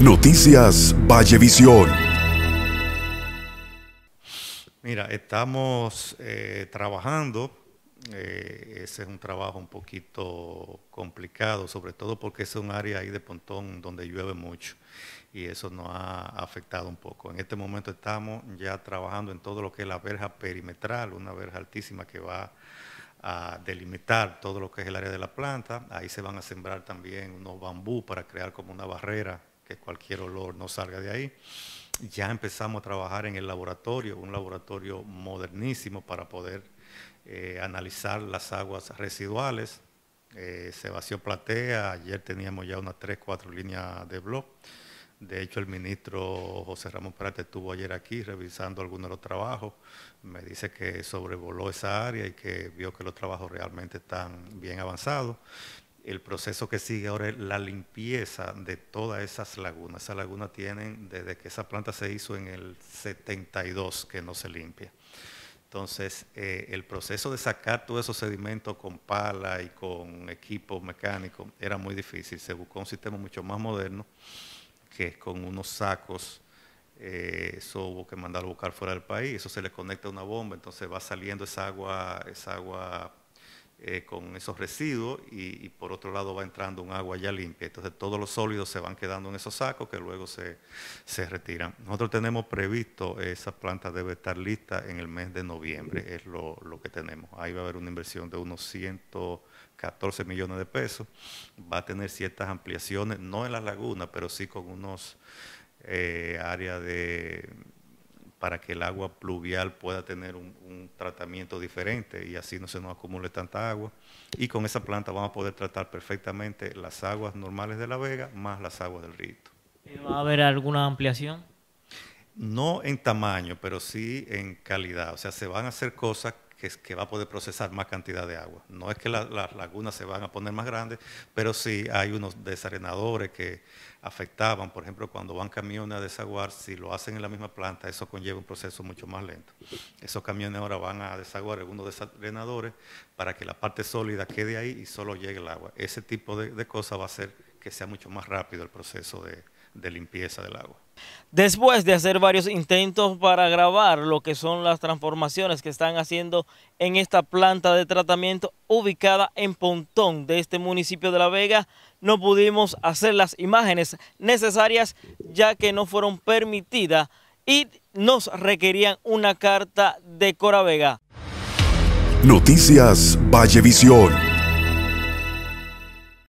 Noticias Vallevisión. Mira, estamos eh, trabajando. eh, ese es un trabajo un poquito complicado, sobre todo porque es un área ahí de Pontón donde llueve mucho y eso nos ha afectado un poco. En este momento estamos ya trabajando en todo lo que es la verja perimetral, una verja altísima que va a delimitar todo lo que es el área de la planta. Ahí se van a sembrar también unos bambú para crear como una barrera que cualquier olor no salga de ahí. Ya empezamos a trabajar en el laboratorio, un laboratorio modernísimo para poder eh, analizar las aguas residuales. Eh, se vació platea, ayer teníamos ya unas 3, 4 líneas de blog. De hecho, el ministro José Ramón Prate estuvo ayer aquí revisando algunos de los trabajos. Me dice que sobrevoló esa área y que vio que los trabajos realmente están bien avanzados. El proceso que sigue ahora es la limpieza de todas esas lagunas. Esas lagunas tienen desde que esa planta se hizo en el 72 que no se limpia. Entonces, eh, el proceso de sacar todos esos sedimentos con pala y con equipo mecánico era muy difícil. Se buscó un sistema mucho más moderno que es con unos sacos. eh, eso hubo que mandarlo a buscar fuera del país. Eso se le conecta a una bomba, entonces va saliendo esa agua, esa agua eh, con esos residuos y, por otro lado va entrando un agua ya limpia. Entonces todos los sólidos se van quedando en esos sacos que luego se, se retiran. Nosotros tenemos previsto, esa planta debe estar lista en el mes de noviembre, es lo, lo que tenemos. Ahí va a haber una inversión de unos 114 millones de pesos. Va a tener ciertas ampliaciones, no en las lagunas, pero sí con unos eh, áreas de para que el agua pluvial pueda tener un, un, tratamiento diferente y así no se nos acumule tanta agua. Y con esa planta vamos a poder tratar perfectamente las aguas normales de la vega más las aguas del rito. ¿Va a haber alguna ampliación? No en tamaño, pero sí en calidad. O sea, se van a hacer cosas que, va a poder procesar más cantidad de agua. No es que las la lagunas se van a poner más grandes, pero sí hay unos desarenadores que afectaban, por ejemplo, cuando van camiones a desaguar, si lo hacen en la misma planta, eso conlleva un proceso mucho más lento. Esos camiones ahora van a desaguar algunos desarenadores para que la parte sólida quede ahí y solo llegue el agua. Ese tipo de, de cosas va a hacer que sea mucho más rápido el proceso de, de limpieza del agua. Después de hacer varios intentos para grabar lo que son las transformaciones que están haciendo en esta planta de tratamiento ubicada en Pontón de este municipio de La Vega, no pudimos hacer las imágenes necesarias ya que no fueron permitidas y nos requerían una carta de Cora Vega. Noticias Vallevisión.